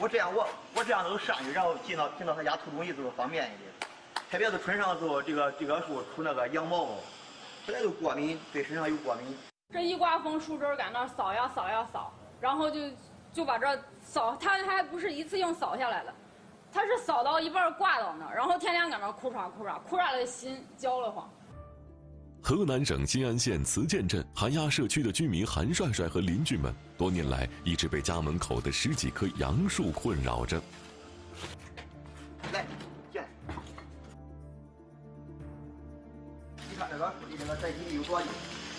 我这样我我这样能上去，然后进到进到他家偷东西就方便一点。特别是春上的时候，这个这棵树出那个羊毛，本来就过敏，对身上有过敏。这一刮风，树枝干那扫呀扫呀扫，然后就就把这扫，它还不是一次性扫下来的，它是扫到一半挂到那，然后天天搁那哭刷哭刷，哭刷的心焦得慌。河南省新安县磁涧镇韩鸭社区的居民韩帅帅和邻居们，多年来一直被家门口的十几棵杨树困扰着。来，进。你看这个树离这个在地里有多近？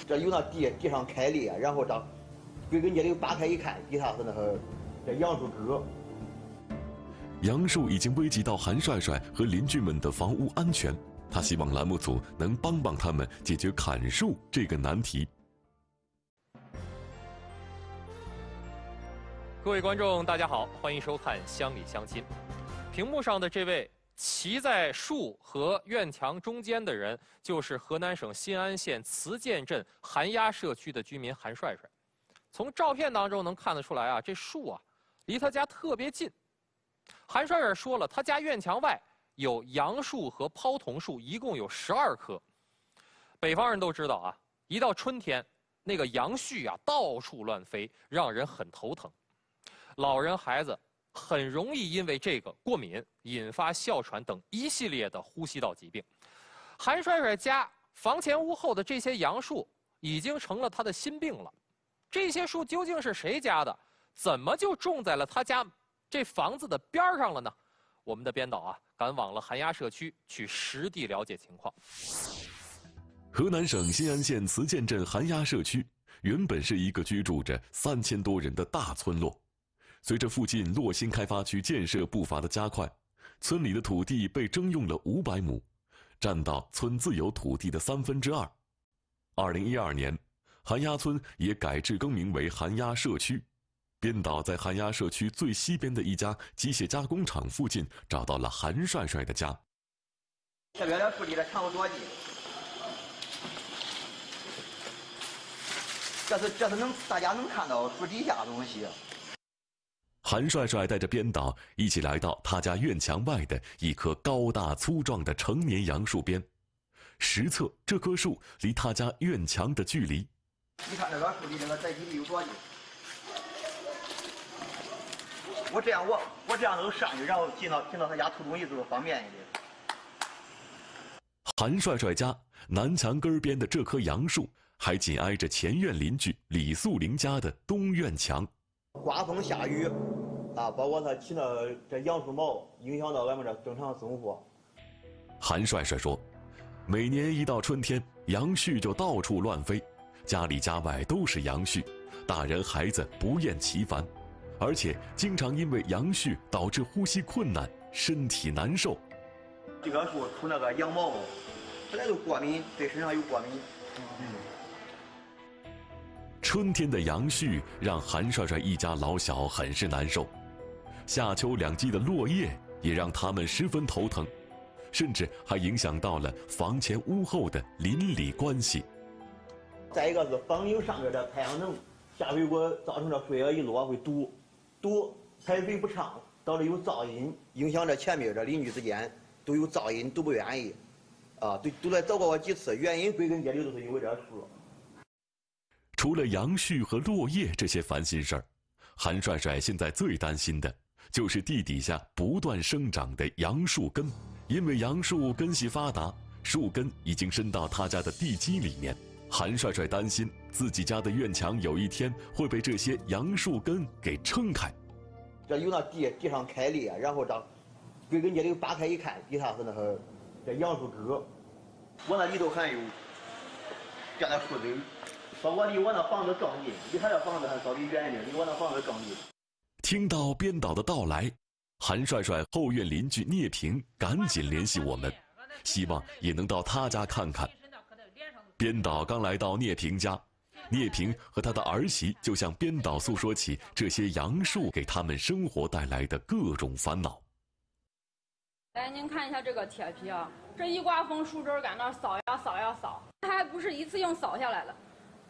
这有那地地上开裂，然后这归根结底扒开一看，底下是那个这杨树枝。杨树已经危及到韩帅帅和邻居们的房屋安全。他希望栏目组能帮帮他们解决砍树这个难题。各位观众，大家好，欢迎收看《乡里乡亲》。屏幕上的这位骑在树和院墙中间的人，就是河南省新安县慈涧镇韩鸭社区的居民韩帅帅。从照片当中能看得出来啊，这树啊，离他家特别近。韩帅帅说了，他家院墙外。有杨树和泡桐树，一共有十二棵。北方人都知道啊，一到春天，那个杨絮啊到处乱飞，让人很头疼。老人孩子很容易因为这个过敏，引发哮喘等一系列的呼吸道疾病。韩帅帅家房前屋后的这些杨树已经成了他的心病了。这些树究竟是谁家的？怎么就种在了他家这房子的边上了呢？我们的编导啊，赶往了寒鸭社区去实地了解情况。河南省新安县慈涧镇寒鸭社区原本是一个居住着三千多人的大村落，随着附近洛新开发区建设步伐的加快，村里的土地被征用了五百亩，占到村自有土地的三分之二。二零一二年，寒鸭村也改制更名为寒鸭社区。编导在韩鸭社区最西边的一家机械加工厂附近找到了韩帅帅的家。这边的树离这墙有多近？这是这是能大家能看到树底下的东西。韩帅帅带着编导一起来到他家院墙外的一棵高大粗壮的成年杨树边，实测这棵树离他家院墙的距离。你看这个树离这个在地里有多近？我这样，我我这样能上去，然后进到进到他家偷东西就方便一点。韩帅帅家南墙根边的这棵杨树，还紧挨着前院邻居李素玲家的东院墙。刮风下雨，啊，包括他起那这杨树毛，影响到俺们这正常生活。韩帅帅说，每年一到春天，杨絮就到处乱飞，家里家外都是杨絮，大人孩子不厌其烦。而且经常因为杨絮导致呼吸困难、身体难受。这棵树出那个羊毛，本来就过敏，对身上有过敏。嗯。春天的杨絮让韩帅帅一家老小很是难受，夏秋两季的落叶也让他们十分头疼，甚至还影响到了房前屋后的邻里关系。再一个是房顶上边的太阳能下回给我造成这树叶一落会堵。堵排水不畅，导致有噪音，影响着前面这邻居之间都有噪音，都不愿意，啊，都都来找过我几次，原因归根结底都是因为这树。除了杨絮和落叶这些烦心事儿，韩帅帅现在最担心的就是地底下不断生长的杨树根，因为杨树根系发达，树根已经伸到他家的地基里面。韩帅帅担心自己家的院墙有一天会被这些杨树根给撑开。这有那地地上开裂，然后这归根结底扒开一看，底下是那个这杨树根。我那里头还有这那树根，说我离我那房子更近，离他这房子还稍微远一点，离我那房子更近。听到编导的到来，韩帅帅后院邻居聂平赶紧联系我们，希望也能到他家看看。编导刚来到聂平家，聂平和他的儿媳就向编导诉说起这些杨树给他们生活带来的各种烦恼。来，您看一下这个铁皮啊，这一刮风，树枝在那扫呀扫呀扫，它还不是一次性扫下来的，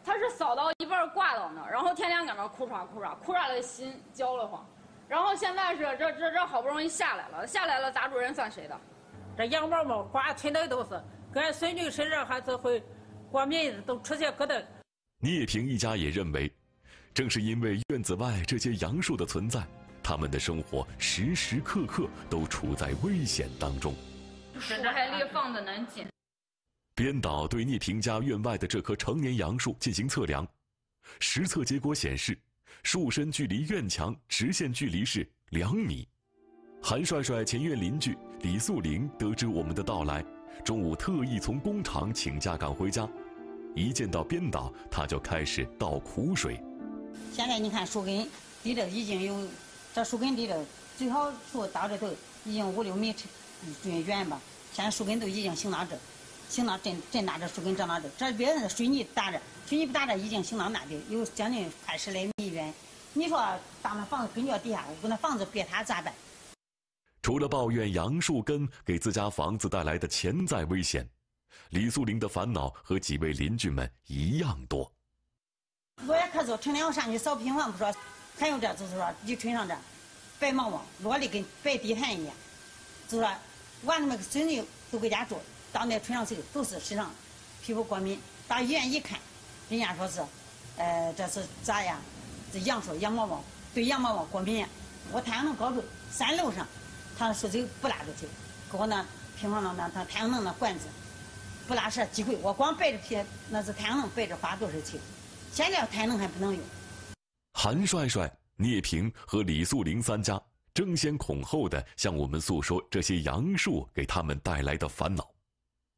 它是扫到一半挂到那，然后天天搁那哭唰哭唰，哭唰的心焦得慌。然后现在是这这这好不容易下来了，下来了，杂主人算谁的？这羊毛毛刮成的都是，跟俺孙女身上还是会过敏，都出现疙瘩。聂平一家也认为，正是因为院子外这些杨树的存在，他们的生活时时刻刻都处在危险当中。树还离房子恁近。编导对聂平家院外的这棵成年杨树进行测量，实测结果显示。树身距离院墙直线距离是两米。韩帅帅前院邻居李素玲得知我们的到来，中午特意从工厂请假赶回家。一见到编导，他就开始倒苦水。现在你看树根离这已经有，这树根离这最好树到这头已经五六米远远吧。现在树根都已经行到这，行到正正大这树根长到这，这边的水泥打着。水泥不打着已经行到那里，有将近快十来米远。你说，当那房子根脚底下，我那房子别塌咋办？除了抱怨杨树根给自家房子带来的潜在危险，李素玲的烦恼和几位邻居们一样多。我也可做，成天我上去扫平房不说，还有这就是说，一吹上这白毛毛，落的跟白地毯一样。就说，我那么个孙女都搁家住，到那吹上去都是身上皮肤过敏，到医院一看。人家说是，呃，这是咋呀？这杨树羊毛毛对羊毛毛过敏。我太阳能高处三楼上，他说这不拉出去，给我那平房那那他太阳能那管子不拉扯机会，我光摆着皮，那是太阳能摆着花多少钱？现在太阳能还不能用。韩帅帅、聂平和李素玲三家争先恐后的向我们诉说这些杨树给他们带来的烦恼。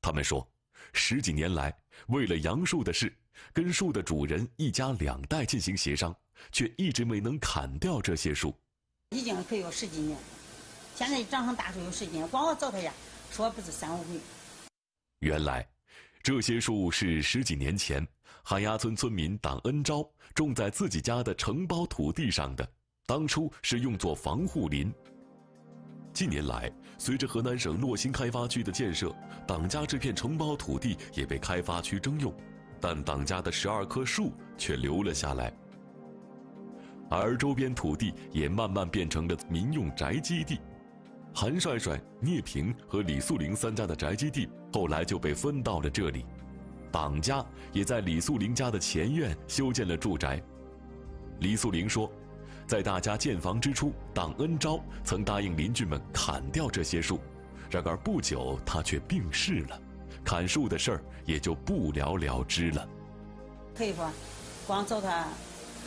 他们说，十几年来为了杨树的事。跟树的主人一家两代进行协商，却一直没能砍掉这些树。已经可以有十几年，现在长成大树有十几年，光我找他家说不是三五回。原来，这些树是十几年前海崖村村民党恩昭种在自己家的承包土地上的，当初是用作防护林。近年来，随着河南省洛新开发区的建设，党家这片承包土地也被开发区征用。但党家的十二棵树却留了下来，而周边土地也慢慢变成了民用宅基地。韩帅帅、聂平和李素玲三家的宅基地后来就被分到了这里，党家也在李素玲家的前院修建了住宅。李素玲说，在大家建房之初，党恩昭曾答应邻居们砍掉这些树，然而不久他却病逝了。砍树的事儿也就不了了之了。可以说，光找他，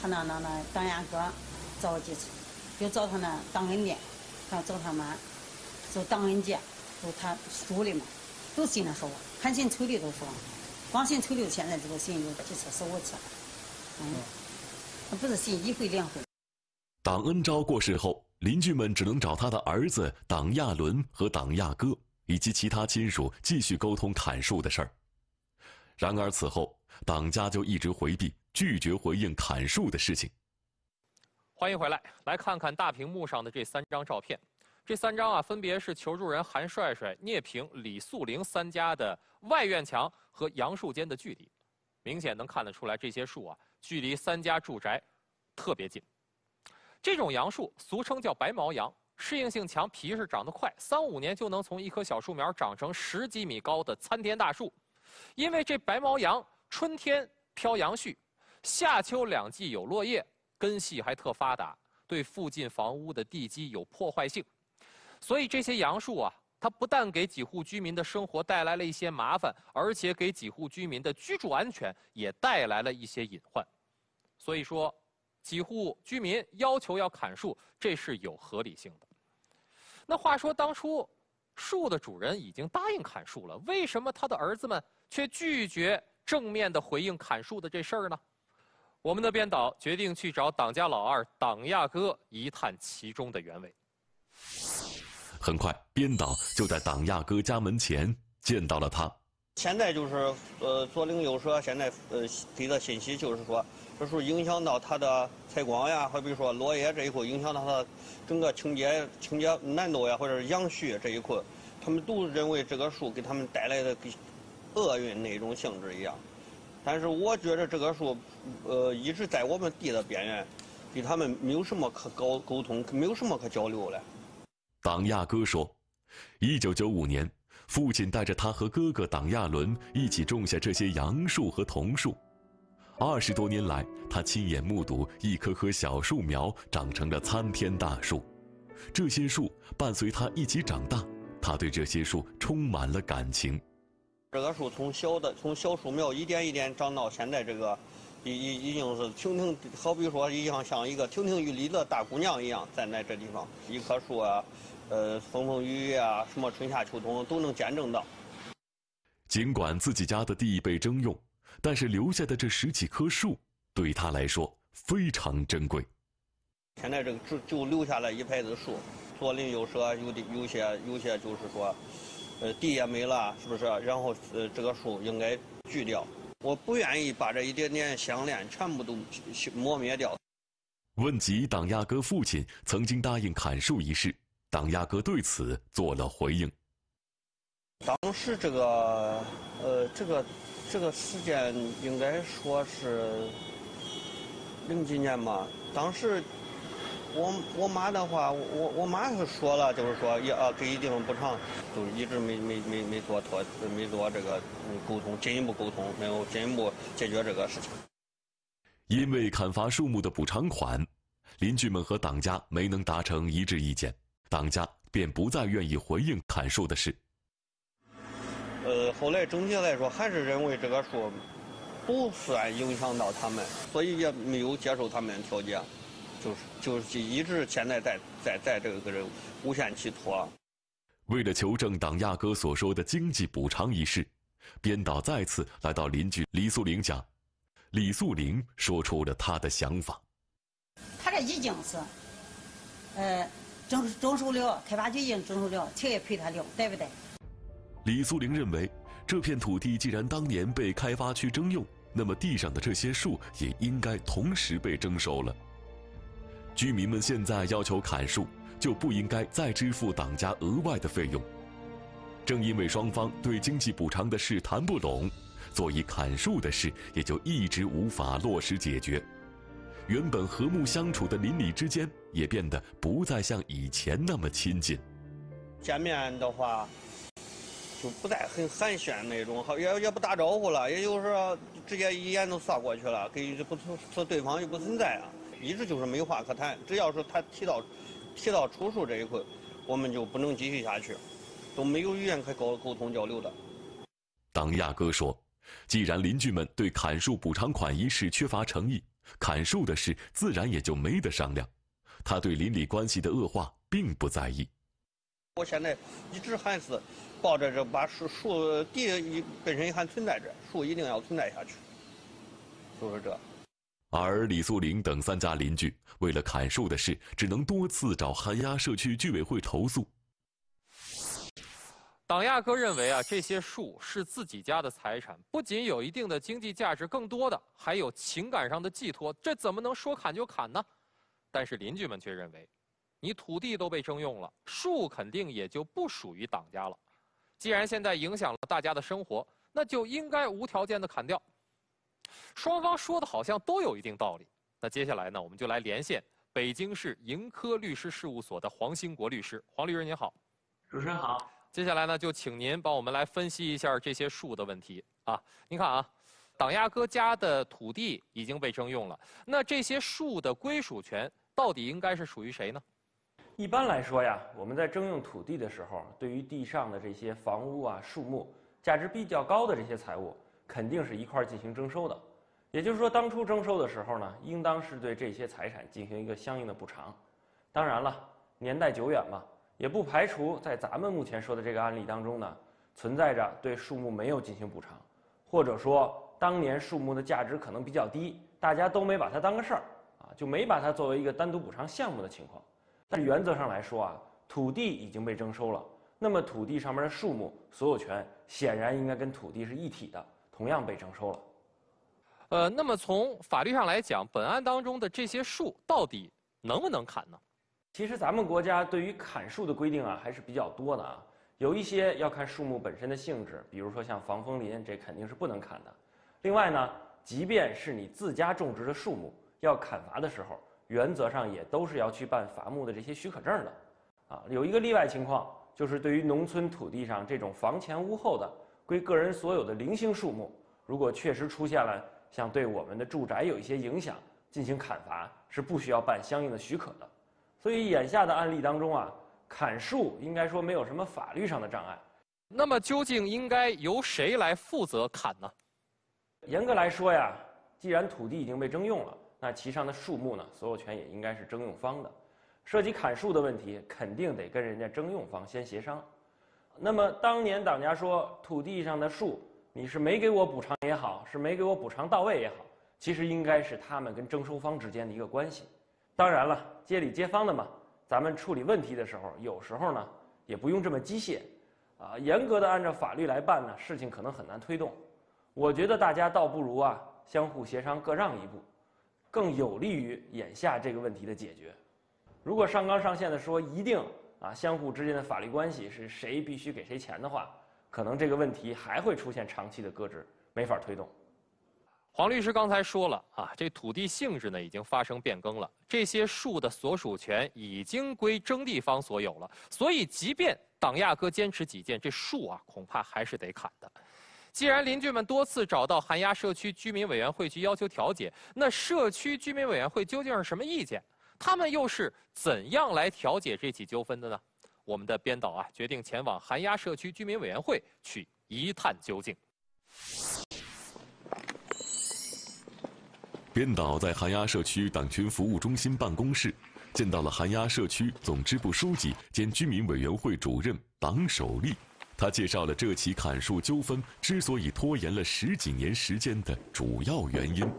他那那那当牙哥找了几次，就找他那当恩店，还找他妈，就当恩姐，就他叔的嘛，都信他说话，喊信丑的都说，光信丑的现在这个信有几次四五次，嗯，他不是信一回两回。党恩昭过世后，邻居们只能找他的儿子党亚伦和党亚哥。以及其他亲属继续沟通砍树的事儿。然而此后，党家就一直回避，拒绝回应砍树的事情。欢迎回来，来看看大屏幕上的这三张照片。这三张啊，分别是求助人韩帅帅、聂平、李素玲三家的外院墙和杨树间的距离。明显能看得出来，这些树啊，距离三家住宅特别近。这种杨树俗称叫白毛杨。适应性强，皮实长得快，三五年就能从一棵小树苗长成十几米高的参天大树。因为这白毛杨春天飘杨絮，夏秋两季有落叶，根系还特发达，对附近房屋的地基有破坏性。所以这些杨树啊，它不但给几户居民的生活带来了一些麻烦，而且给几户居民的居住安全也带来了一些隐患。所以说，几户居民要求要砍树，这是有合理性的。那话说，当初树的主人已经答应砍树了，为什么他的儿子们却拒绝正面的回应砍树的这事儿呢？我们的编导决定去找党家老二党亚哥一探其中的原委。很快，编导就在党亚哥家门前见到了他。现在就是呃，左邻右舍现在呃给的信息就是说，这树影响到他的采光呀，或比如说落叶这一块影响到他。整个清洁清洁难度呀，或者是养絮这一块，他们都认为这个树给他们带来的跟厄运那种性质一样。但是我觉得这个树，呃，一直在我们地的边缘，跟他们没有什么可沟沟通，没有什么可交流了。党亚哥说，一九九五年，父亲带着他和哥哥党亚伦一起种下这些杨树和桐树。二十多年来，他亲眼目睹一棵棵小树苗长成了参天大树，这些树伴随他一起长大，他对这些树充满了感情。这个树从小的从小树苗一点一点长到现在这个，已已已经是亭亭，好比说一样像一个亭亭玉立的大姑娘一样站在这地方。一棵树啊，呃，风风雨雨啊，什么春夏秋冬都能见证到。尽管自己家的地被征用。但是留下的这十几棵树，对他来说非常珍贵。现在这个就就留下来一排子树，左邻右舍有的有些有些就是说，呃，地也没了，是不是？然后呃，这个树应该锯掉。我不愿意把这一点点相恋全部都磨灭掉。问及党亚哥父亲曾经答应砍树一事，党亚哥对此做了回应。当时这个呃，这个。这个时间应该说是零几年吧。当时我我妈的话，我我妈是说了，就是说要给一定的补偿，就一直没没没没做妥，没做这个沟通，进一步沟通，没有进一步解决这个事情。因为砍伐树木的补偿款，邻居们和党家没能达成一致意见，党家便不再愿意回应砍树的事。呃，后来整体来说还是认为这个树不算影响到他们，所以也没有接受他们的条件，就是就是一直现在在在在这个人无限期拖。为了求证党亚哥所说的经济补偿一事，编导再次来到邻居李素玲家，李素玲说出了她的想法。他这已经是，呃，征征收了，开发局已经征收了，钱也赔他了，对不对？李素玲认为，这片土地既然当年被开发区征用，那么地上的这些树也应该同时被征收了。居民们现在要求砍树，就不应该再支付党家额外的费用。正因为双方对经济补偿的事谈不拢，所以砍树的事也就一直无法落实解决。原本和睦相处的邻里之间，也变得不再像以前那么亲近。见面的话。就不再很寒暄那种，好也也不打招呼了，也就是说直接一眼都扫过去了，跟不说对方就不存在啊，一直就是没话可谈。只要是他提到提到出树这一块，我们就不能继续下去，都没有语言可沟沟通交流的。当亚哥说，既然邻居们对砍树补偿款一事缺乏诚意，砍树的事自然也就没得商量。他对邻里关系的恶化并不在意。我现在一直还是。抱着这把树树地本身还存在着，树一定要存在下去，就是这。而李素玲等三家邻居为了砍树的事，只能多次找寒鸦社区居委会投诉。党亚哥认为啊，这些树是自己家的财产，不仅有一定的经济价值，更多的还有情感上的寄托，这怎么能说砍就砍呢？但是邻居们却认为，你土地都被征用了，树肯定也就不属于党家了。既然现在影响了大家的生活，那就应该无条件的砍掉。双方说的好像都有一定道理。那接下来呢，我们就来连线北京市盈科律师事务所的黄兴国律师。黄律师您好，主持人好。接下来呢，就请您帮我们来分析一下这些树的问题啊。您看啊，党亚哥家的土地已经被征用了，那这些树的归属权到底应该是属于谁呢？一般来说呀，我们在征用土地的时候，对于地上的这些房屋啊、树木，价值比较高的这些财物，肯定是一块儿进行征收的。也就是说，当初征收的时候呢，应当是对这些财产进行一个相应的补偿。当然了，年代久远嘛，也不排除在咱们目前说的这个案例当中呢，存在着对树木没有进行补偿，或者说当年树木的价值可能比较低，大家都没把它当个事儿啊，就没把它作为一个单独补偿项目的情况。但原则上来说啊，土地已经被征收了，那么土地上面的树木所有权显然应该跟土地是一体的，同样被征收了。呃，那么从法律上来讲，本案当中的这些树到底能不能砍呢？其实咱们国家对于砍树的规定啊还是比较多的啊，有一些要看树木本身的性质，比如说像防风林，这肯定是不能砍的。另外呢，即便是你自家种植的树木，要砍伐的时候。原则上也都是要去办伐木的这些许可证的。啊，有一个例外情况，就是对于农村土地上这种房前屋后的归个人所有的零星树木，如果确实出现了像对我们的住宅有一些影响，进行砍伐是不需要办相应的许可的。所以眼下的案例当中啊，砍树应该说没有什么法律上的障碍。那么究竟应该由谁来负责砍呢？严格来说呀，既然土地已经被征用了，那其上的树木呢，所有权也应该是征用方的。涉及砍树的问题，肯定得跟人家征用方先协商。那么当年党家说土地上的树，你是没给我补偿也好，是没给我补偿到位也好，其实应该是他们跟征收方之间的一个关系。当然了，街里街坊的嘛，咱们处理问题的时候，有时候呢也不用这么机械，啊，严格的按照法律来办呢，事情可能很难推动。我觉得大家倒不如啊相互协商，各让一步，更有利于眼下这个问题的解决。如果上纲上线的说一定啊，相互之间的法律关系是谁必须给谁钱的话，可能这个问题还会出现长期的搁置，没法推动。黄律师刚才说了啊，这土地性质呢已经发生变更了，这些树的所属权已经归征地方所有了，所以即便党亚哥坚持己见，这树啊恐怕还是得砍的。既然邻居们多次找到韩崖社区居民委员会去要求调解，那社区居民委员会究竟是什么意见？他们又是怎样来调解这起纠纷的呢？我们的编导啊，决定前往韩崖社区居民委员会去一探究竟。编导在韩崖社区党群服务中心办公室见到了韩崖社区总支部书记兼居民委员会主任党守立，他介绍了这起砍树纠纷之所以拖延了十几年时间的主要原因。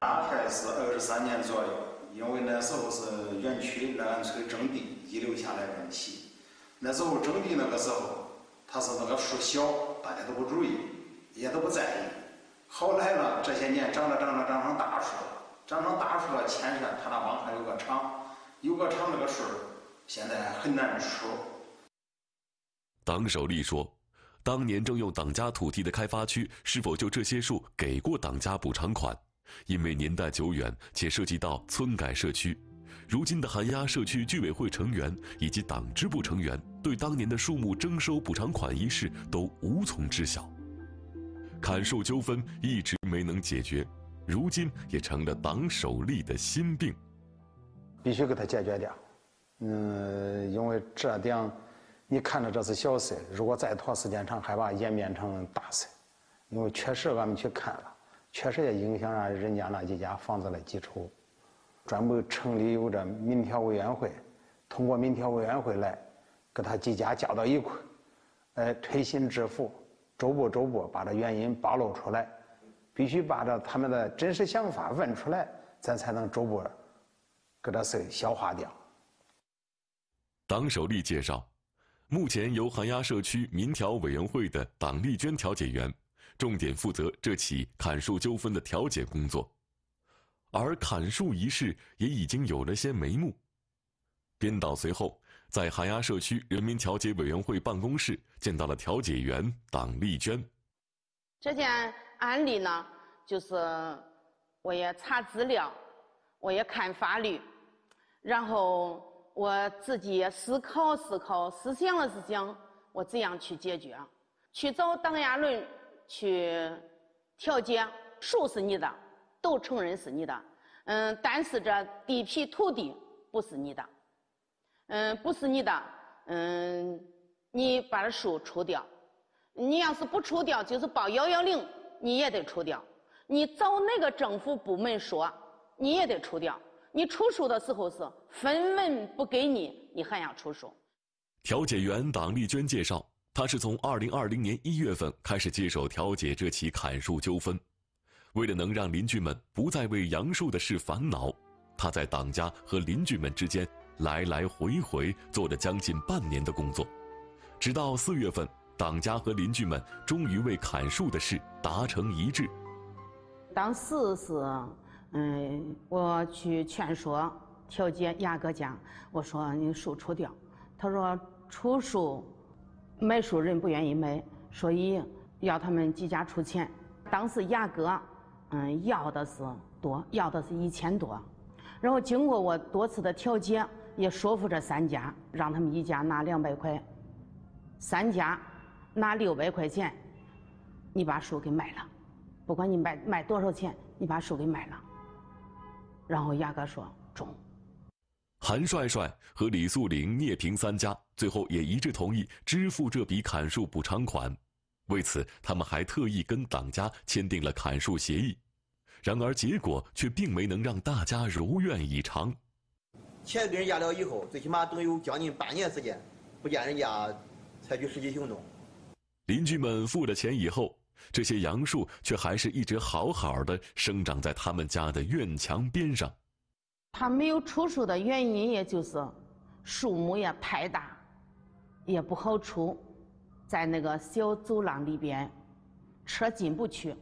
大概是二十三年左右。因为那时候是园区来俺村征地遗留下来问题，那时候征地那个时候，他是那个树小，大家都不注意，也都不在意。后来呢，这些年长着长着长成大树了，长成大树了，牵涉他那往还有个厂，有个厂那个树现在很难说。党守利说，当年征用党家土地的开发区，是否就这些树给过党家补偿款？因为年代久远且涉及到村改社区，如今的韩崖社区居委会成员以及党支部成员对当年的树木征收补偿款一事都无从知晓。砍树纠纷一直没能解决，如今也成了党首力的心病。必须给他解决掉。嗯，因为这点，你看着这是小事，如果再拖时间长，害怕演变成大事。因为确实俺们去看了。确实也影响了人家那几家房子的基础，专门成立有这民调委员会，通过民调委员会来，给他几家叫到一块，呃，推心置腹，逐步逐步把这原因暴露出来，必须把这他们的真实想法问出来，咱才能逐步给这事消化掉。党首力介绍，目前由韩崖社区民调委员会的党丽娟调解员。重点负责这起砍树纠纷的调解工作，而砍树一事也已经有了些眉目。编导随后在韩崖社区人民调解委员会办公室见到了调解员党丽娟。这件案例呢，就是我也查资料，我也看法律，然后我自己也思考思考，思想了思想，我怎样去解决？去找党亚伦。去调解，树是你的，都承认是你的，嗯，但是这地皮土地不是你的，嗯，不是你的，嗯，你把这树除掉，你要是不除掉，就是报幺幺零，你也得除掉，你找哪个政府部门说，你也得除掉，你出树的时候是分文不给你，你还要出树。调解员党丽娟介绍。他是从二零二零年一月份开始接手调解这起砍树纠纷，为了能让邻居们不再为杨树的事烦恼，他在党家和邻居们之间来来回回做了将近半年的工作，直到四月份，党家和邻居们终于为砍树的事达成一致。当时是，嗯，我去劝说调解亚哥家，我说你树除掉，他说除树。买树人不愿意买，所以要他们几家出钱。当时雅哥，嗯，要的是多，要的是一千多。然后经过我多次的调解，也说服这三家，让他们一家拿两百块，三家拿六百块钱，你把树给卖了，不管你卖卖多少钱，你把树给卖了。然后亚哥说中。韩帅帅和李素玲、聂平三家最后也一致同意支付这笔砍树补偿款，为此他们还特意跟党家签订了砍树协议。然而结果却并没能让大家如愿以偿。钱给人家了以后，最起码等有将近半年时间，不见人家采取实际行动。邻居们付了钱以后，这些杨树却还是一直好好的生长在他们家的院墙边上。它没有出树的原因，也就是树木也太大，也不好出，在那个小走廊里边，车进不去，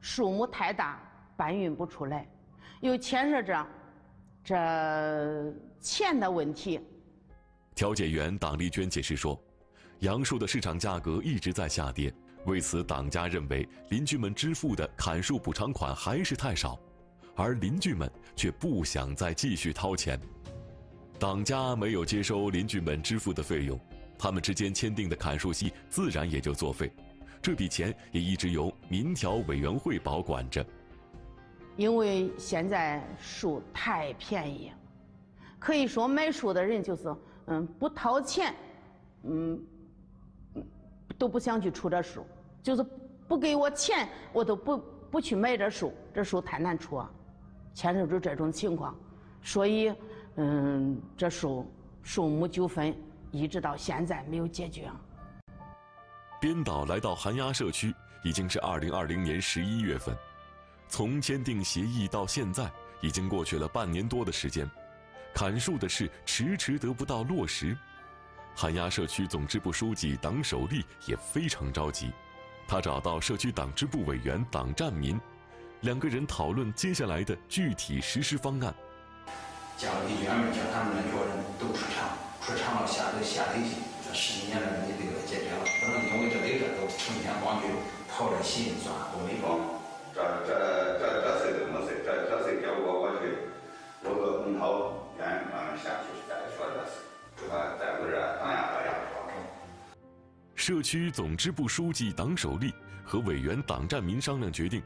树木太大，搬运不出来，又牵涉着这钱的问题。调解员党丽娟解释说，杨树的市场价格一直在下跌，为此党家认为邻居们支付的砍树补偿款还是太少。而邻居们却不想再继续掏钱，党家没有接收邻居们支付的费用，他们之间签订的砍树协议自然也就作废，这笔钱也一直由民调委员会保管着。因为现在树太便宜，可以说买树的人就是嗯不掏钱，嗯都不想去出这树，就是不给我钱我都不不去买这树，这树太难出啊。牵扯出这种情况，所以，嗯，这树树木纠纷一直到现在没有解决。编导来到韩鸭社区已经是二零二零年十一月份，从签订协议到现在已经过去了半年多的时间，砍树的事迟迟得不到落实。韩鸭社区总支部书记党守立也非常着急，他找到社区党支部委员党占民。两个人讨论接下来的具体实施方案。叫叫他们那些人都出场，出场了下头下头去。这十几年来问题都解决了，不能因为这里这都成天光去讨这心没搞。这这这这事都没事，这这事叫我我去，我下去再说这事，这个再不。社区总支部书记党守立和委员党占民商量决定。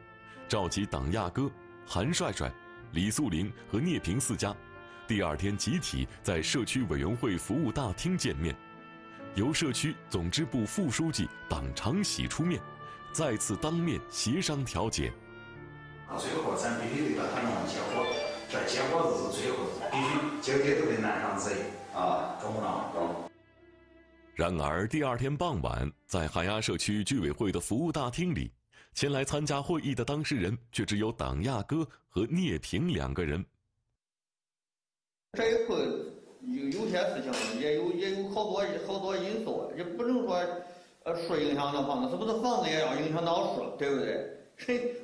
召集党亚哥、韩帅帅、李素玲和聂平四家，第二天集体在社区委员会服务大厅见面，由社区总支部副书记党长喜出面，再次当面协商调解。最后咱必须得把他那结果，这结果是最后必须结结都得按上旨意啊，懂不懂？懂。然而第二天傍晚，在海鸭社区居委会的服务大厅里。前来参加会议的当事人却只有党亚哥和聂平两个人。这一块有有些事情也有也有好多好多因素，也不能说呃树影响到房子，是不是房子也要影响到树，对不对？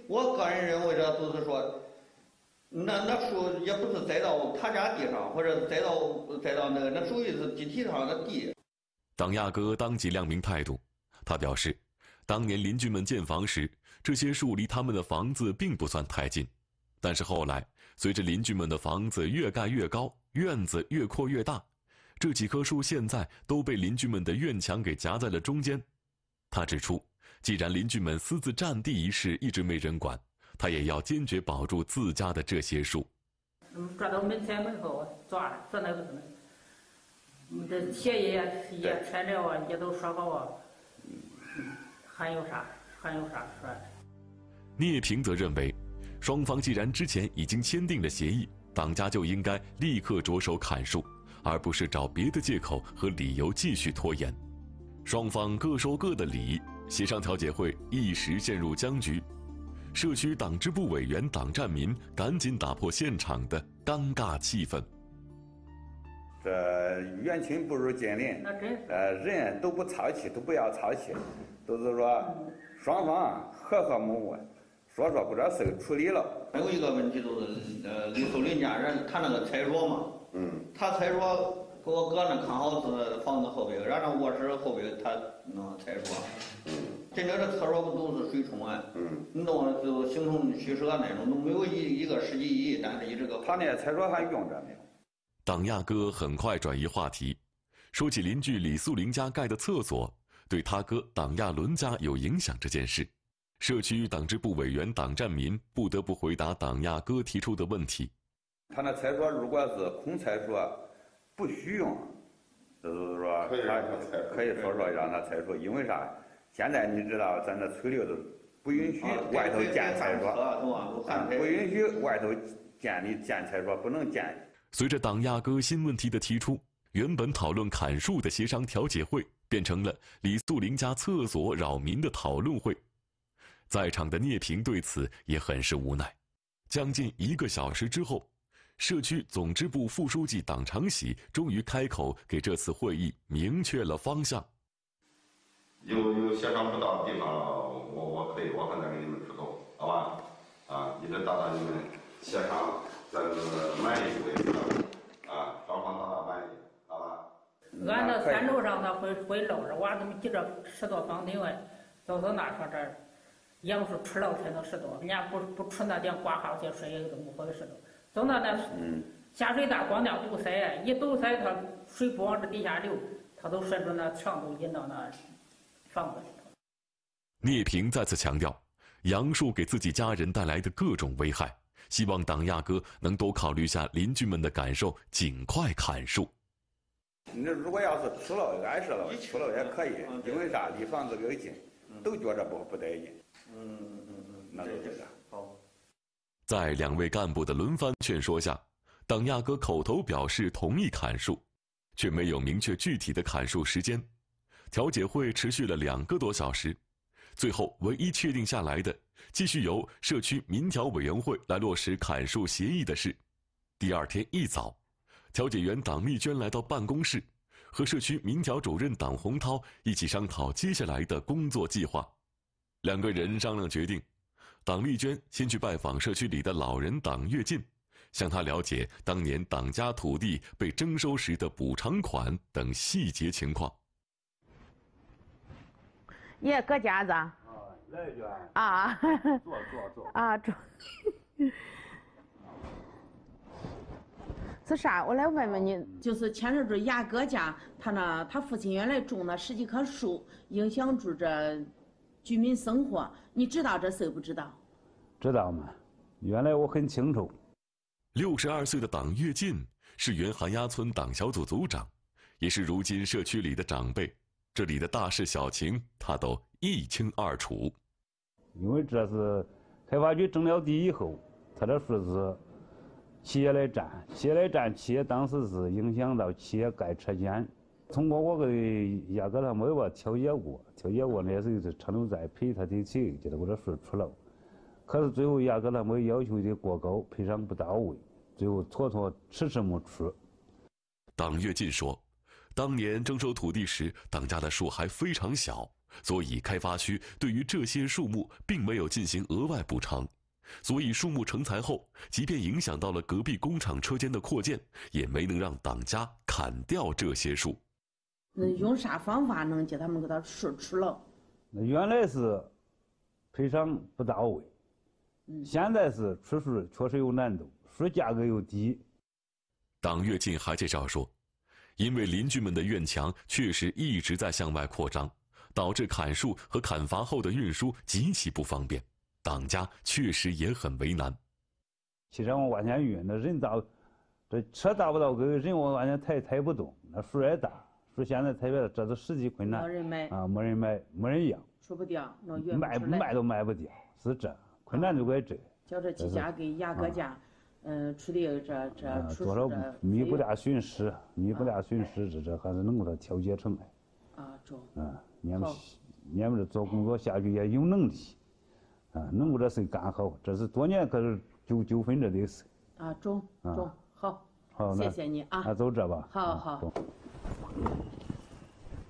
我个人认为这就是说，那那树也不是栽到他家地上，或者栽到栽到那个，那属于是集体上的地。党亚哥当即亮明态度，他表示，当年邻居们建房时。这些树离他们的房子并不算太近，但是后来随着邻居们的房子越盖越高，院子越扩越大，这几棵树现在都被邻居们的院墙给夹在了中间。他指出，既然邻居们私自占地一事一直没人管，他也要坚决保住自家的这些树。抓到门前门口抓，说那个什么，也也签了啊，也都说好啊，还有啥？还有啥说？聂平则认为，双方既然之前已经签订了协议，党家就应该立刻着手砍树，而不是找别的借口和理由继续拖延。双方各说各的理，协商调解会一时陷入僵局。社区党支部委员党占民赶紧打破现场的尴尬气氛。这远亲不如近邻，呃，人都不操气，都不要操气，都是说。双方和和睦睦，说说把这事处理了。还有一个问题就是，呃，李树林家人他那个厕所嘛，嗯，他拆除给我哥那看好是房子后边，然后卧室后边他弄拆除，嗯。真正这厕所不都是水冲啊？嗯，你弄就形同虚设那种，都没有一一个实际意义。但是一这个他那厕所还用着没有？党亚哥很快转移话题，说起邻居李素林家盖的厕所对他哥党亚伦家有影响这件事，社区党支部委员党占民不得不回答党亚哥提出的问题。他那厕所如果是空厕所，不许用，就是说他可以说说让他厕所，因为啥？现在你知道咱这村里头不允许外头建厕所，不允许外头建立建厕所，不能建。随着党亚哥新问题的提出，原本讨论砍树的协商调解会变成了李素玲家厕所扰民的讨论会。在场的聂平对此也很是无奈。将近一个小时之后，社区总支部副书记党长喜终于开口，给这次会议明确了方向。有有协商不到的地方，我我可以，我可能给你们出头，好吧？啊，一直达到你们协商这个满意为止，啊，双方达到满意，好吧？俺那三楼上他会会漏着，娃子们挤着十多方定位，都是那上这儿，杨树出了才能十多，人家不不出那点挂号去水都不会十多，走到那下水道光吊堵塞，一堵塞它水不往这底下流，它都顺着那墙都引到那。房子里头。聂平再次强调，杨树给自己家人带来的各种危害，希望党亚哥能多考虑下邻居们的感受，尽快砍树。你如果要是出了碍事了，出了也可以，因为啥？离房子比较近，都觉着不不得劲。嗯嗯嗯嗯，那就这个。好。在两位干部的轮番劝说下，党亚哥口头表示同意砍树，却没有明确具体的砍树时间。调解会持续了两个多小时，最后唯一确定下来的，继续由社区民调委员会来落实砍树协议的事。第二天一早，调解员党丽娟来到办公室，和社区民调主任党洪涛一起商讨接下来的工作计划。两个人商量决定，党丽娟先去拜访社区里的老人党跃进，向他了解当年党家土地被征收时的补偿款等细节情况。也搁家子。啊，来一句啊。坐坐坐。啊，坐。是啥？我来问问你，就是牵扯着亚哥家，他那他父亲原来种了十几棵树，影响住这居民生活。你知道这事不知道？知道吗？原来我很清楚。六十二岁的党跃进是原韩家村党小组组长，也是如今社区里的长辈。这里的大事小情，他都一清二楚。因为这是开发区征了地以后，他这树是企业来占，企业来占，企业当时是影响到企业盖车间。通过我跟亚哥他们吧调解过，调解过那时候是承诺再赔他的钱，叫他我这树出了。可是最后亚哥他们要求的过高，赔偿不到位，最后妥妥迟迟没出。党跃进说。当年征收土地时，党家的树还非常小，所以开发区对于这些树木并没有进行额外补偿。所以树木成材后，即便影响到了隔壁工厂车间的扩建，也没能让党家砍掉这些树。那用啥方法能叫他们给他树吃了？那原来是赔偿不到位，现在是出树确实有难度，树价格又低。党跃进还介绍说。因为邻居们的院墙确实一直在向外扩张，导致砍树和砍伐后的运输极其不方便，党家确实也很为难。汽车往外前运，那人咋，这车到不到沟，人往外前抬抬不动，那树也大，树现在特别，这都实际困难。没人买啊，没人买，没人要。出不掉，卖卖都卖不掉，是这困难就怪这。叫这几家给亚哥家。嗯，处理这这多少弥补点损失，弥补点损失，这这还是能够他调解成来。啊，中。嗯，你们你们这做工作下去也有能力，啊，能够这事干好，这是多年可是纠纠纷着的事。啊，中中好，好，谢谢你啊。那走这吧。好好。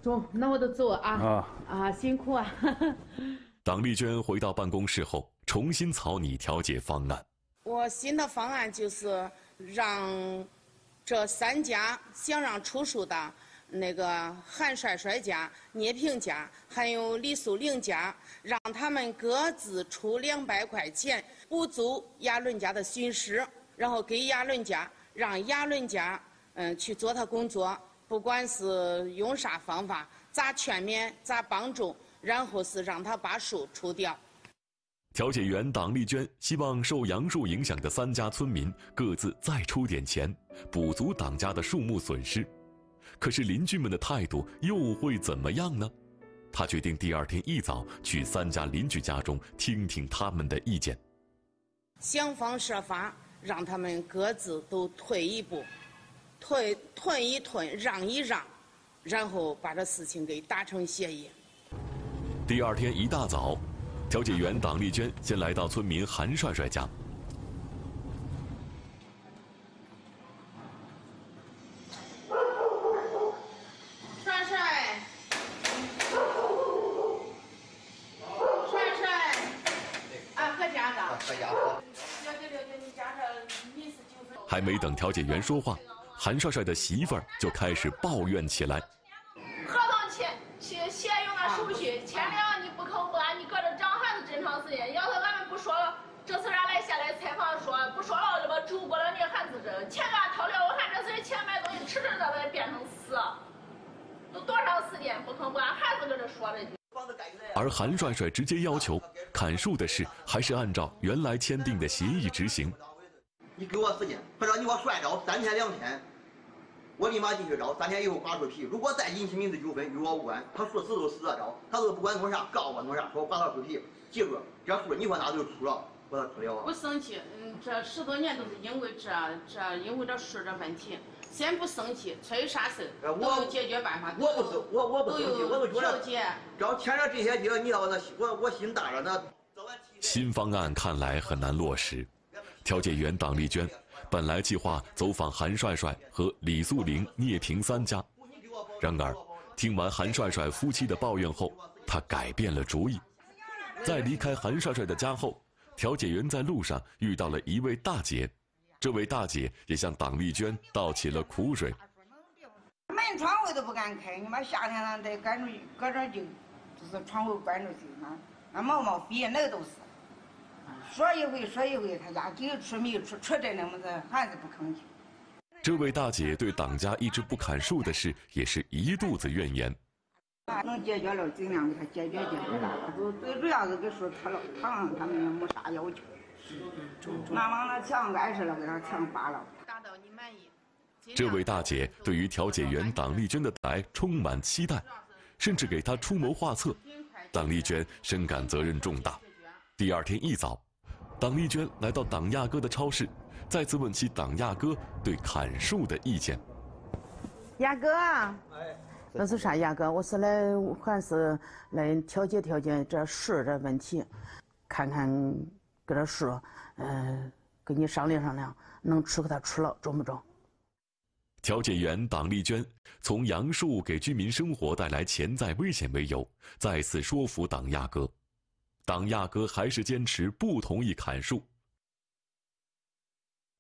中，那我都走啊。啊。啊，辛苦啊。党丽娟回到办公室后，重新草拟调解方案。我新的方案就是让这三家想让出书的，那个韩帅帅家、聂平家，还有李素玲家，让他们各自出两百块钱补足亚伦家的损失，然后给亚伦家，让亚伦家嗯去做他工作，不管是用啥方法，咋劝勉，咋帮助，然后是让他把树除掉。调解员党丽娟希望受杨树影响的三家村民各自再出点钱，补足党家的树木损失。可是邻居们的态度又会怎么样呢？她决定第二天一早去三家邻居家中听听他们的意见，想方设法让他们各自都退一步，退退一退，让一让，然后把这事情给达成协议。第二天一大早。调解员党丽娟先来到村民韩帅帅家。帅帅，帅帅，啊，搁家呢？搁家。了解了解，你家这民事纠纷。还没等调解员说话，韩帅帅的媳妇儿就开始抱怨起来。合同签签写用那手续签了，你不肯管，你搁这长孩子这么长时间。要是俺们不说了，这次俺来下来采访说不说了，这不走过了你孩子这钱给俺掏了，我看这是钱买东西，迟迟的都变成死，都多长时间不肯管，还是搁这说着。而韩帅帅直接要求砍树的事还是按照原来签订的协议执行。你给我时间，不然你给我算着三天两天。我立马进去找，三天以后刮出皮。如果再引起民事纠纷，与我无关。他说死都死得着，他说不管弄啥，告我弄啥，说我刮他树皮。记住，这树你说哪就出了，我咋出了啊？不生气，嗯，这十多年都是因为这这因为这树这问题，先不生气，出有啥事都有解决办法。我不是我我不生气，我就觉得调解。只要牵着这些劲，你道那我我心大了那。新方案看来很难落实，调解员党丽娟。本来计划走访韩帅帅和李素玲、聂平三家，然而听完韩帅帅夫妻的抱怨后，他改变了主意。在离开韩帅帅的家后，调解员在路上遇到了一位大姐，这位大姐也向党丽娟倒起了苦水。门窗户都不敢开，你妈夏天了得赶着搁这就就是窗户关着去嘛，那毛毛飞那个都是。说一回说一回，他家给出没出，出这那么子还是不吭气。这位大姐对党家一直不砍树的事也是一肚子怨言。能解决了尽量给他解决解决了，就最主要是给树拆了，厂他们也没啥要求。那往那墙碍事了，给他墙扒了。达到你满意。这位大姐对于调解员党丽娟的来充满期待，甚至给她出谋划策。党丽娟深感责任重大。第二天一早。党丽娟来到党亚哥的超市，再次问起党亚哥对砍树的意见。亚哥，哎，那是啥？亚哥，我是来还是来调解调解这树这问题，看看搁这树，嗯，跟你商量商量，能处给他处了，中不中？调解员党丽娟从杨树给居民生活带来潜在危险为由，再次说服党亚哥。党亚哥还是坚持不同意砍树。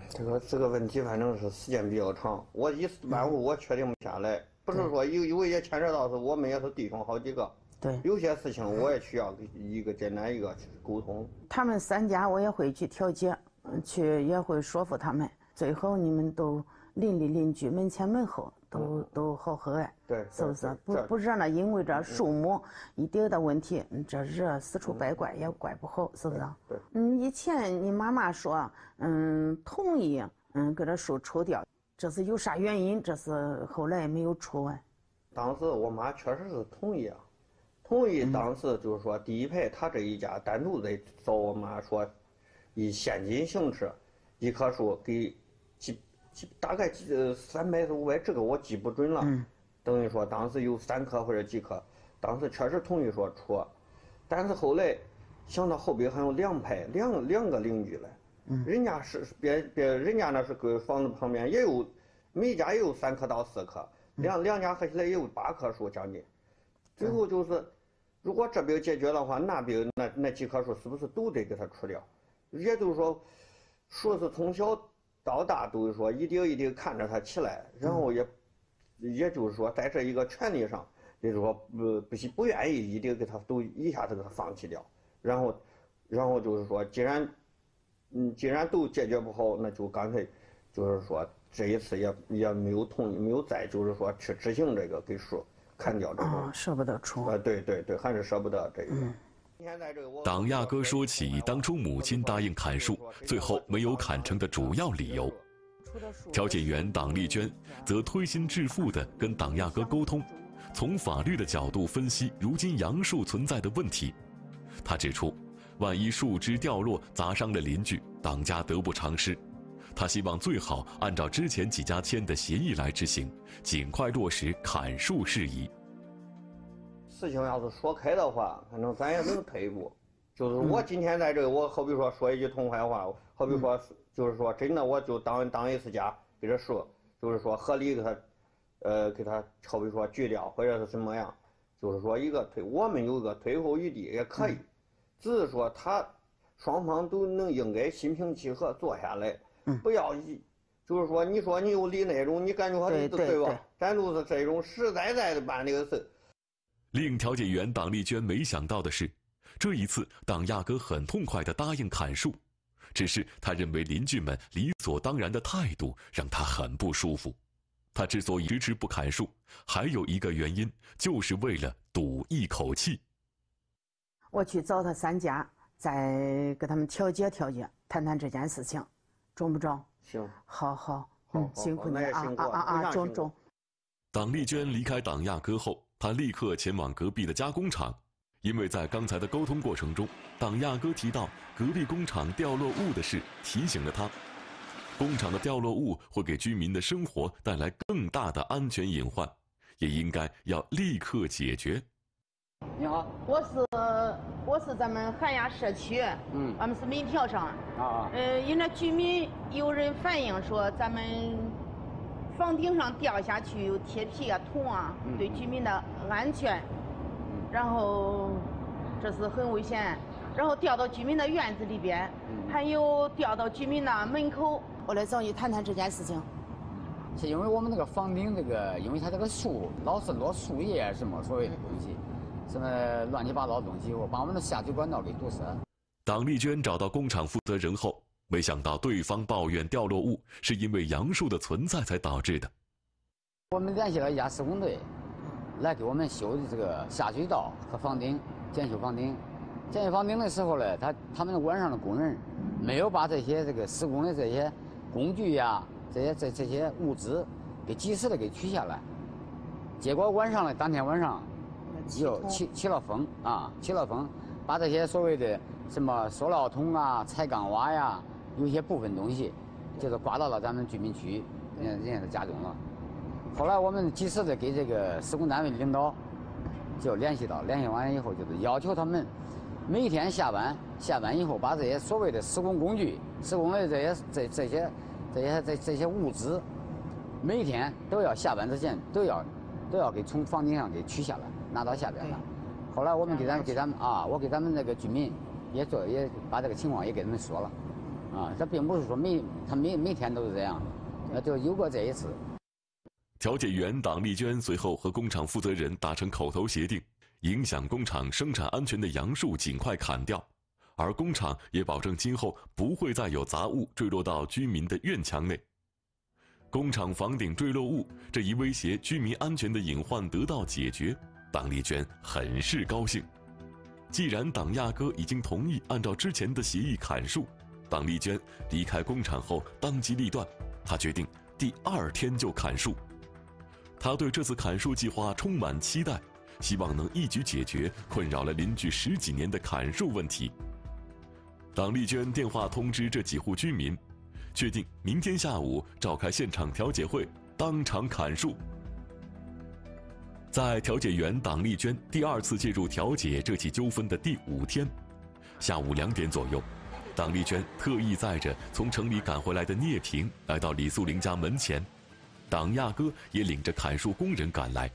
这个这个问题反正是时间比较长，我一时半会我确定不下来。不是说有有也牵扯到是我们也是弟兄好几个，对，有些事情我也需要一个简单一个沟通。他们三家我也会去调解，去也会说服他们，最后你们都邻里邻居门前门后。都都好和蔼，对，是不是？不不热那因为这树木一点的问题，这热四处摆怪也怪不好，是不是？对。嗯，以前你妈妈说，嗯，同意，嗯，给这树除掉，这是有啥原因？这是后来没有除完。当时我妈确实是同意啊，同意。当时就是说，第一排他这一家单独的找我妈说，以现金形式，一棵树给几。大概几三百是五百，这个我记不准了。等于说当时有三棵或者几棵，当时确实同意说出，但是后来想到后边还有两排两两个邻居嘞，人家是别别人家那是搁房子旁边也有，每家也有三棵到四棵，两两家合起来也有八棵树将近。最后就是，如果这边解决的话，那边那那几棵树是不是都得给它除掉？也就是说，树是从小。到大都是说一丁一丁看着他起来，然后也也就是说在这一个权利上，就是说不不不愿意一定给他都一下子给他放弃掉，然后然后就是说既然嗯既然都解决不好，那就干脆就是说这一次也也没有同意，没有再就是说去执行这个给树砍掉这个，舍不得出。啊，对对对，还是舍不得这个。党亚哥说起当初母亲答应砍树，最后没有砍成的主要理由。调解员党丽娟则推心置腹地跟党亚哥沟通，从法律的角度分析如今杨树存在的问题。他指出，万一树枝掉落砸伤了邻居，党家得不偿失。他希望最好按照之前几家签的协议来执行，尽快落实砍树事宜。事情要是说开的话，反正咱也能退一步。就是我今天在这，我好比说说一句痛快话，好比说，就是说真的，我就当当一次家给这树，就是说合理给他，呃，给他好比说锯掉或者是什么样，就是说一个退，我们有个退后余地也可以，只是说他双方都能应该心平气和坐下来，不要一，就是说你说你有理那种，你感觉好对对吧？咱就是这种实在在的办这个事。令调解员党丽娟没想到的是，这一次党亚哥很痛快地答应砍树，只是他认为邻居们理所当然的态度让他很不舒服。他之所以迟迟不砍树，还有一个原因，就是为了赌一口气。我去找他三家，再跟他们调解调解，谈谈这件事情，中不中？行，好好，嗯，辛苦你啊啊啊啊，中中。党丽娟离开党亚哥后。他立刻前往隔壁的加工厂，因为在刚才的沟通过程中，党亚哥提到隔壁工厂掉落物的事，提醒了他，工厂的掉落物会给居民的生活带来更大的安全隐患，也应该要立刻解决。你好，我是我是咱们韩亚社区，嗯，俺们是民调上，啊，呃，因为居民有人反映说咱们。房顶上掉下去有铁皮啊、铜啊，对居民的安全，然后这是很危险。然后掉到居民的院子里边，还有掉到居民的门口。我来找你谈谈这件事情。是因为我们那个房顶这个，因为它这个树老是落树叶什么所谓的东西，什么乱七八糟东西，我把我们的下水管道给堵塞。党丽娟找到工厂负责人后。没想到对方抱怨掉落物是因为杨树的存在才导致的。我们联系了一家施工队，来给我们修的这个下水道和房顶，检修房顶。检修房顶的时候呢，他他们晚上的工人没有把这些这个施工的这些工具呀、这些这这些物资给及时的给取下来。结果晚上呢，当天晚上又起起了风啊，起了风，把这些所谓的什么塑料桶啊、彩钢瓦呀。有些部分东西就是刮到了咱们居民区，人人家的家中了。后来我们及时的给这个施工单位领导就联系到，联系完以后就是要求他们每天下班下班以后把这些所谓的施工工具、施工的这些这这些这些这这些物资，每天都要下班之前都要都要给从房顶上给取下来，拿到下边来。后来我们给咱们给咱们啊，我给咱们那个居民也做也把这个情况也给他们说了。啊，这并不是说每他每每天都是这样，呃，就有过这一次。调解员党丽娟随后和工厂负责人达成口头协定，影响工厂生产安全的杨树尽快砍掉，而工厂也保证今后不会再有杂物坠落到居民的院墙内。工厂房顶坠落物这一威胁居民安全的隐患得到解决，党丽娟很是高兴。既然党亚哥已经同意按照之前的协议砍树。党丽娟离开工厂后，当机立断，她决定第二天就砍树。她对这次砍树计划充满期待，希望能一举解决困扰了邻居十几年的砍树问题。党丽娟电话通知这几户居民，确定明天下午召开现场调解会，当场砍树。在调解员党丽娟第二次介入调解这起纠纷的第五天，下午两点左右。党丽娟特意载着从城里赶回来的聂平来到李素玲家门前，党亚哥也领着砍树工人赶来，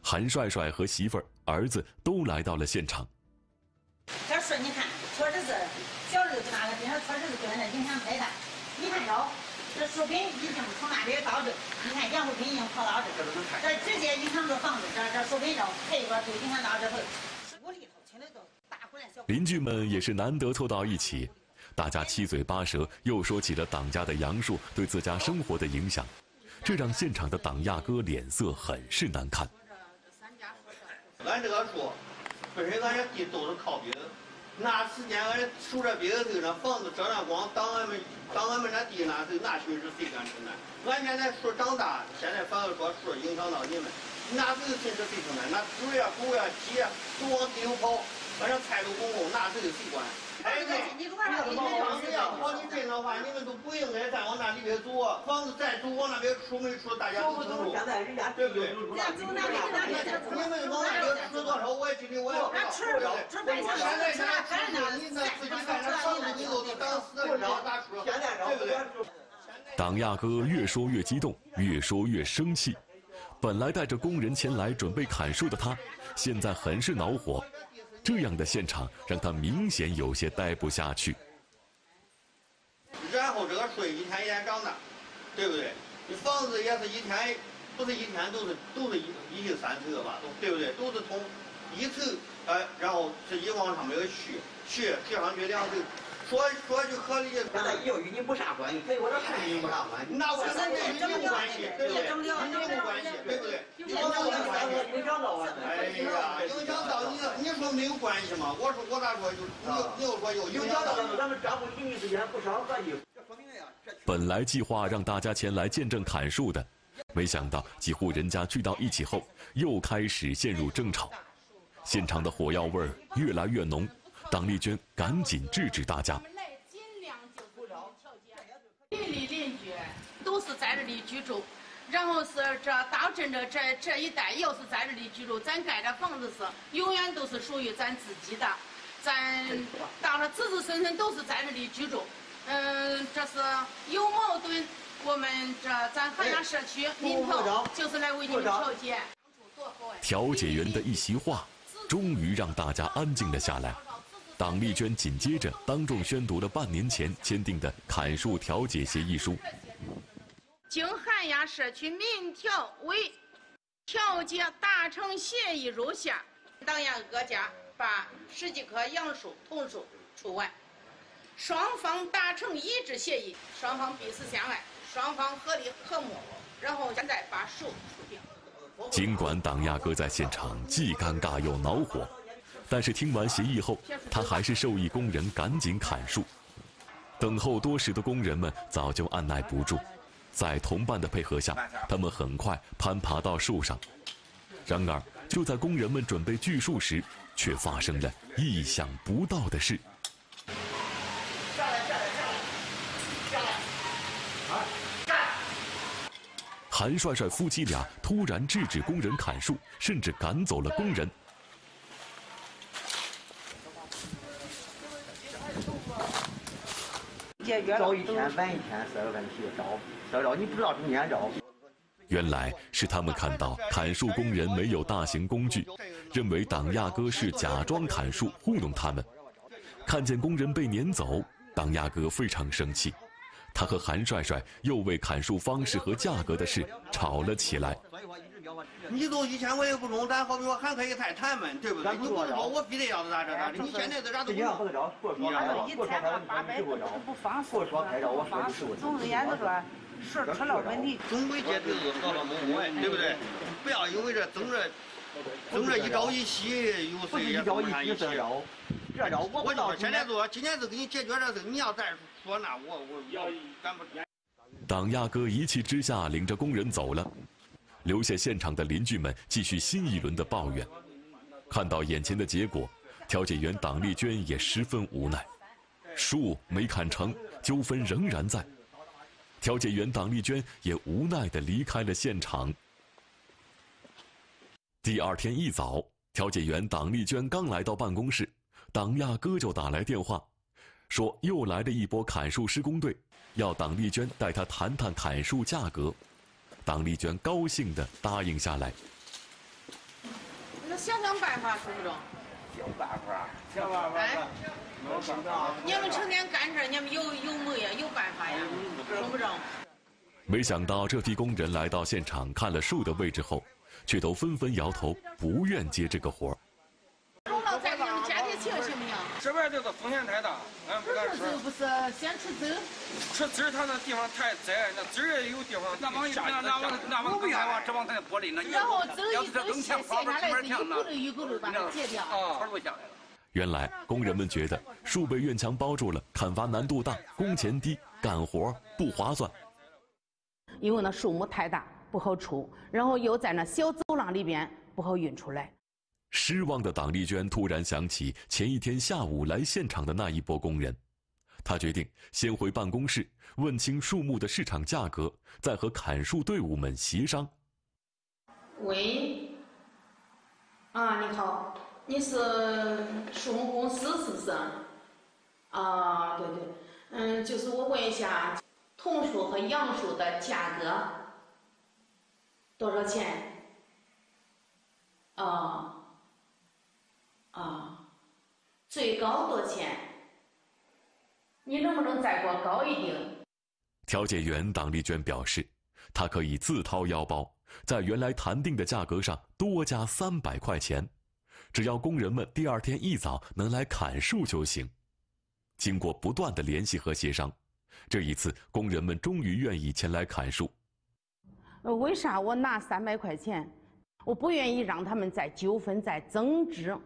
韩帅帅和媳妇儿、儿子都来到了现场。这树你看，错日子，小日子那个地方错日子蹲着，影响太大。你看着，这树根已经从那边到这，你看杨树根已经跑到这，这直接影响着房子，这这树根上配一个就影响到这头。屋里头听的都大姑娘小。邻居们也是难得凑到一起，大家七嘴八舌又说起了党家的杨树对自家生活的影响，这让现场的党亚哥脸色很是难看。俺这个树，本身俺这地都是靠边，那时间俺守着边的时候，那房子遮上光，挡俺们挡俺们那地那时候，那群是谁敢承担？俺现在树长大，现在反而说树影响到你们，那时候谁是谁承担？那猪呀、狗呀、鸡呀都往地里跑，反正菜都公共，那时候谁管？哎，对，你如果要跑你镇的话，你们都不应该再往那里边走，房子再走往那边出没出，大家都清楚，对不对？你们往那边出多少，我也心里我也不知道。现在那你那自己干那房子你都都挡死了，你要咋说？对不对？党亚哥越说越激动，越说越生气。本来带着工人前来准备砍树的他，现在很是恼火。这样的现场让他明显有些待不下去。然后这个税一天一天涨的，对不对？你房子也是一天，不是一天都是都是一一进三层的吧？对不对？都是从一层，哎，然后自己往上面续，续续上去两层。说说句合理的，现在教育你不啥关系，可以我这跟你没啥关系。那我跟你没关系，对不对？跟你没关系，对不对？影响到影响到我。哎呀，影响到你，你说没有关系吗？我说我咋说就你你又说有影响到咱们丈夫邻居之间不伤和气。本来计划让大家前来见证砍树的，没想到几户人家聚到一起后，又开始陷入争吵，现场的火药味儿越来越浓。党丽娟赶紧制止大家。邻里邻居都是在这里居住，然后是这大镇的这这一带又是在这里居住，咱盖的房子是永远都是属于咱自己的，咱到了子子孙孙都是在这里居住。嗯，这是有矛盾，我们这咱韩家社区民头就是来为你们调解。调解员的一席话，终于让大家安静了下来。党丽娟紧接着当众宣读了半年前签订的砍树调解协议书。经汉阳社区民调委调解达成协议如下：党亚各家把十几棵杨树桐树除外，双方达成一致协议，双方彼此相爱，双方合理和睦。然后现在把树除掉。尽管党亚哥在现场既尴尬又恼火。但是听完协议后，他还是授意工人赶紧砍树。等候多时的工人们早就按耐不住，在同伴的配合下，他们很快攀爬到树上。然而，就在工人们准备锯树时，却发生了意想不到的事。下来，下来，下来，下来！啊，干！韩帅帅夫妻俩突然制止工人砍树，甚至赶走了工人。早一天晚一天是个问题，早早早你不知道中间早。原来是他们看到砍树工人没有大型工具，认为党亚哥是假装砍树糊弄他们。看见工人被撵走，党亚哥非常生气，他和韩帅帅又为砍树方式和价格的事吵了起来。你都一千块钱不中，咱好比说还可以再谈嘛，对不对？你不是说我非得要咋着咋的？你现在这啥都不你一天他八百多不放树，不放树，总而言之说，事出了问题，总归解决是和和睦睦，对不对？不要因为这争着争着一朝一夕，有谁也不愿意去。这招我我就是现在说，今天是给你解决这事，你要再说那我我要咱不。党亚哥一气之下领着工人走了。留下现场的邻居们继续新一轮的抱怨。看到眼前的结果，调解员党丽娟也十分无奈。树没砍成，纠纷仍然在。调解员党丽娟也无奈地离开了现场。第二天一早，调解员党丽娟刚来到办公室，党亚哥就打来电话，说又来了一波砍树施工队，要党丽娟带他谈谈砍树价格。党丽娟高兴地答应下来。那想想办法，中不中？想办法，想办法。哎，你们成天干这，你们有有没呀？有办法呀？中不中？没想到这批工人来到现场看了树的位置后，却都纷纷摇头，不愿接这个活儿。这边这个风险太大，俺不敢吃。不是先吃籽？吃籽它那地方太窄，那也有地方那往那那往那往更往这往咱玻璃下来是一股头一股头把它截掉。啊，都下来了。原来工人们觉得树被院墙包住了，砍伐难度大，工钱低，干活不划算。因为那树木太大不好出，然后又在那小走廊里边不好运出来。失望的党丽娟突然想起前一天下午来现场的那一波工人，她决定先回办公室问清树木的市场价格，再和砍树队伍们协商。喂，啊，你好，你是树木公司是不是？啊，对对，嗯，就是我问一下，桐树和杨树的价格多少钱？啊。啊，最高多少钱？你能不能再给我高一点？调解员党丽娟表示，她可以自掏腰包，在原来谈定的价格上多加三百块钱，只要工人们第二天一早能来砍树就行。经过不断的联系和协商，这一次工人们终于愿意前来砍树。为啥我拿三百块钱？我不愿意让他们再纠纷、再争执。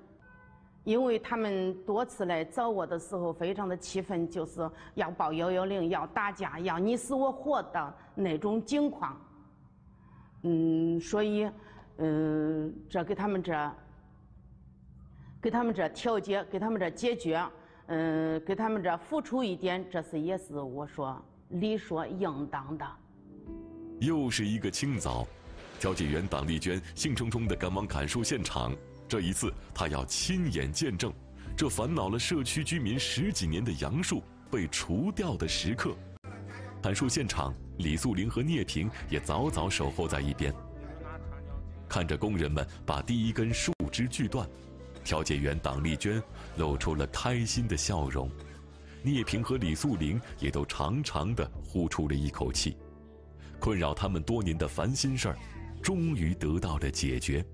因为他们多次来找我的时候，非常的气愤，就是要报幺幺零，要打架，要你死我活的那种境况。嗯，所以，嗯，这给他们这，给他们这调解，给他们这解决，嗯，给他们这付出一点，这是也是我说理所应当的。又是一个清早，调解员党丽娟兴冲冲地赶往砍树现场。这一次，他要亲眼见证这烦恼了社区居民十几年的杨树被除掉的时刻。砍树现场，李素玲和聂平也早早守候在一边，看着工人们把第一根树枝锯断，调解员党丽娟露出了开心的笑容，聂平和李素玲也都长长的呼出了一口气，困扰他们多年的烦心事儿，终于得到了解决。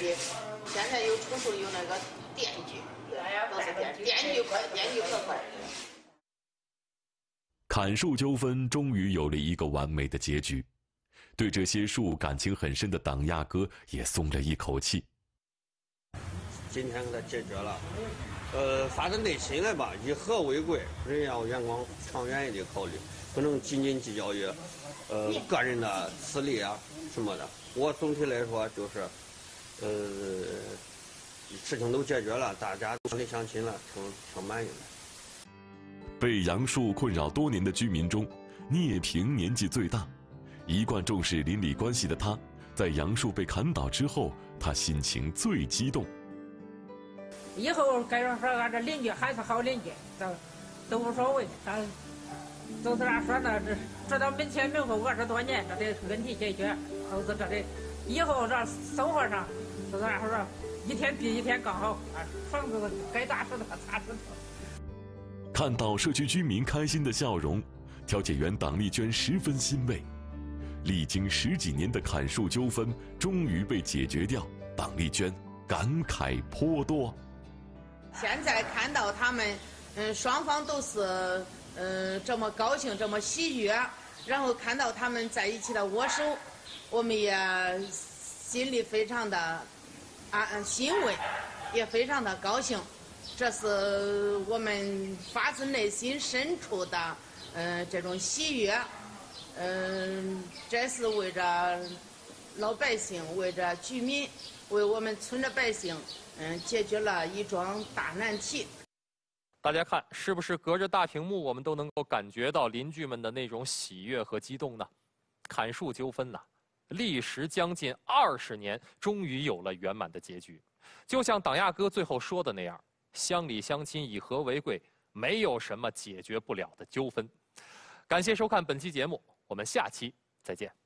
现在有出售有那个电锯，都是电电锯快，电锯可快。砍树纠纷终于有了一个完美的结局，对这些树感情很深的党亚哥也松了一口气。今天给他解决了，呃，发自内心的吧，以和为贵，人要眼光长远一点考虑，不能斤斤计较于，呃，个人的私利啊什么的。我总体来说就是，呃，事情都解决了，大家都心里相亲了，挺挺满意的。被杨树困扰多年的居民中，聂平年纪最大，一贯重视邻里关系的他，在杨树被砍倒之后，他心情最激动。以后该说说俺这邻居还是好邻居，都都无所谓。咱就是咋说呢？这这到门前门后二十多年，这得问题解决。都是这得，以后这生活上，是咋说？一天比一天更好，啊，房子该咋石头咋石头。看到社区居民开心的笑容，调解员党丽娟十分欣慰。历经十几年的砍树纠纷终于被解决掉，党丽娟感慨颇多。现在看到他们，嗯，双方都是，嗯，这么高兴，这么喜悦，然后看到他们在一起的握手。我们也心里非常的啊欣慰，也非常的高兴，这是我们发自内心深处的嗯这种喜悦，嗯，这是为着老百姓，为着居民，为我们村的百姓，嗯，解决了一桩大难题。大家看，是不是隔着大屏幕，我们都能够感觉到邻居们的那种喜悦和激动呢？砍树纠纷呢！历时将近二十年，终于有了圆满的结局。就像党亚哥最后说的那样：“乡里乡亲以和为贵，没有什么解决不了的纠纷。”感谢收看本期节目，我们下期再见。